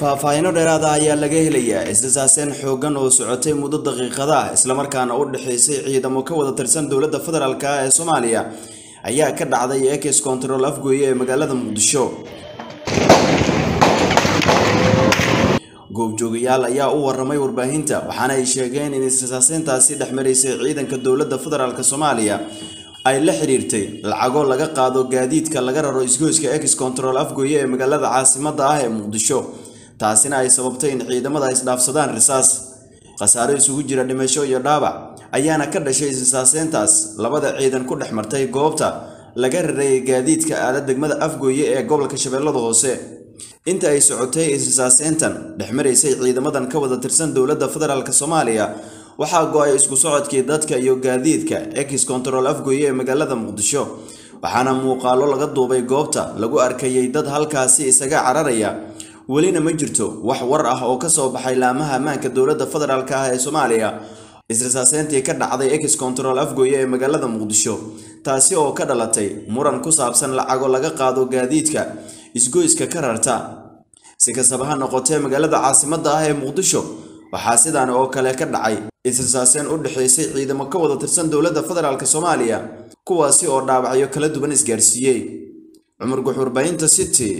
faahfaahino dheeraada ayaa laga helayaa isdisaaseen xooggan oo socotay muddo daqiiqada ah islamarkaana u dhexaysay ciidamo ka wada tirsan dowladda federaalk ah ee soomaaliya. Ayaa ka dhacday ekes control afgooye ee magaalada muqdisho. Goobjoogayaal ayaa u waramay warbaahinta waxaana ay sheegeen in istisaaseyntaasi dhex maraysay ciidanka dowladda federaalk soomaaliya. Ay la xiriirtay lacago laga qaado gaadiidka laga raro isgoyska ex control afgooye ee magaalada caasimada ah ee muqdisho taasina ay sababtay in ciidamada isdhaafsadaan risaas. Khasaaro isugu jira dhimasho iyo dhaabac ayaana ka dhashay istisaaseyntaas labada ciidan ku dhex martay goobta laga rareeyay gaadiidka aala degmada afgooye ee gobolka shabeellada hoose. Inta ay socotay istisaaseyntan dhex maraysay ciidamadan ka wada tirsan dowladda federaalk soomaaliya. Waxaa go'ay isku socodkii dadka iyo gaadiidka ex control afgooye ee magaalada muqdisho. Waxaana muuqaalo laga duubay goobta lagu arkayay dad halkaasi isaga cararaya welina ma jirto wax war ah oo ka soo baxay laamaha ammaanka dowladda federaalk ah ee soomaaliya. Isrisaaseyntii ka dhacday ex control afgooye ee magaalada muqdisho. Taasi oo ka dhalatay muran ku saabsan lacago laga qaado gaadiidka isgoyska ka rarta. Si kastaba ha noqotee magaalada caasimada ah ee muqdisho waxaa sidaan oo kale ka dhacay isrisaaseen u dhexaysay ciidamo ka wada tirsan dowladda federaalk soomaaliya kuwaasi oo dhaawacyo kala duwan isgaarsiiyey. Cumar guxuurbaynta city